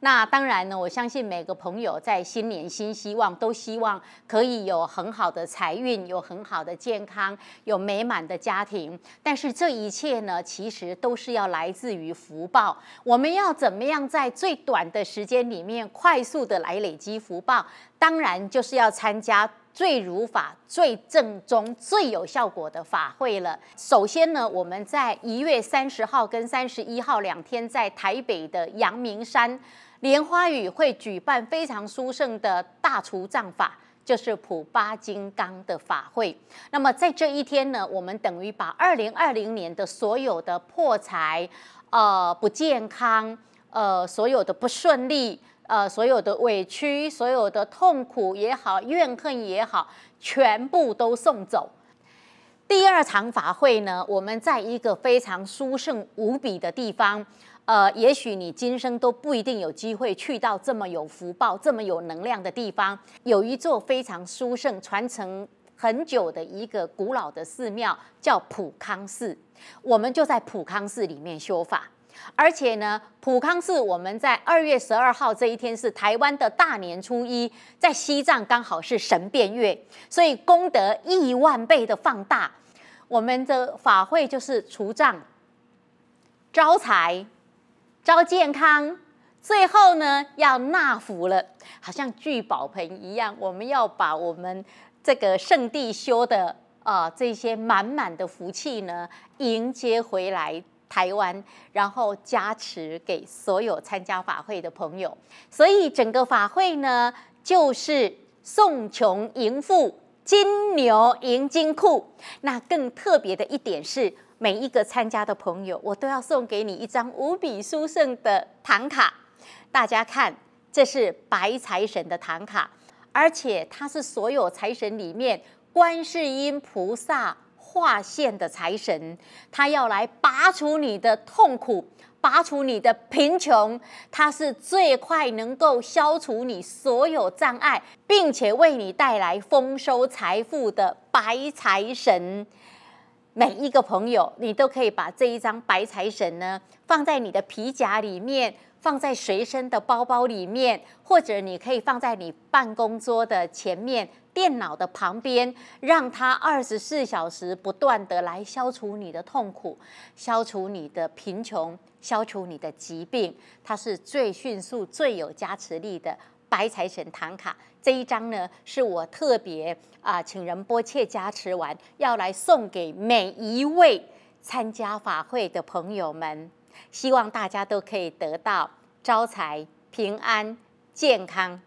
那当然呢，我相信每个朋友在新年新希望，都希望可以有很好的财运，有很好的健康，有美满的家庭。但是这一切呢，其实都是要来自于福报。我们要怎么样在最短的时间里面快速的来累积福报？当然就是要参加。最如法、最正宗、最有效果的法会了。首先呢，我们在一月三十号跟三十一号两天，在台北的阳明山莲花雨会举办非常殊胜的大除障法，就是普巴金刚的法会。那么在这一天呢，我们等于把二零二零年的所有的破财、呃不健康、呃所有的不顺利。呃，所有的委屈、所有的痛苦也好、怨恨也好，全部都送走。第二场法会呢，我们在一个非常殊胜无比的地方，呃，也许你今生都不一定有机会去到这么有福报、这么有能量的地方。有一座非常殊胜、传承很久的一个古老的寺庙，叫普康寺。我们就在普康寺里面修法。而且呢，普康寺我们在二月十二号这一天是台湾的大年初一，在西藏刚好是神变月，所以功德亿万倍的放大。我们的法会就是除障、招财、招健康，最后呢要纳福了，好像聚宝盆一样，我们要把我们这个圣地修的啊这些满满的福气呢迎接回来。台湾，然后加持给所有参加法会的朋友，所以整个法会呢，就是送穷迎富，金牛迎金库。那更特别的一点是，每一个参加的朋友，我都要送给你一张无比殊胜的唐卡。大家看，这是白财神的唐卡，而且它是所有财神里面观世音菩萨。划线的财神，他要来拔除你的痛苦，拔除你的贫穷，他是最快能够消除你所有障碍，并且为你带来丰收财富的白财神。每一个朋友，你都可以把这一张白财神呢放在你的皮夹里面。放在随身的包包里面，或者你可以放在你办公桌的前面、电脑的旁边，让它二十四小时不断的来消除你的痛苦，消除你的贫穷，消除你的疾病。它是最迅速、最有加持力的白财神唐卡。这一张呢，是我特别啊，请人波切加持完，要来送给每一位参加法会的朋友们。希望大家都可以得到招财、平安、健康。